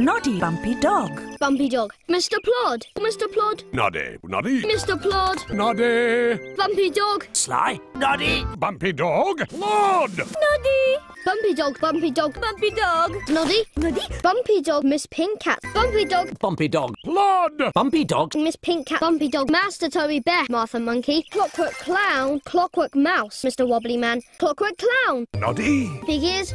Noddy, Bumpy Dog. Bumpy Dog. Mr. Plod. Mr. Plod. Noddy, Noddy, Mr. Plod. Noddy, Bumpy Dog. Sly. Noddy. Bumpy Dog, Plod, Noddy. Bumpy Dog. Bumpy Dog. Bumpy Dog. Noddy. Noddy. Bumpy Dog. Miss Pink Cat. Bumpy Dog. Bumpy Dog. Plod, Bumpy Dog. Miss Pink Cat. Bumpy Dog. Master Toby Bear. Martha Monkey. Clockwork Clown. Clockwork Mouse. Mr. Wobbly Man. Clockwork Clown. Noddy, Big Ears.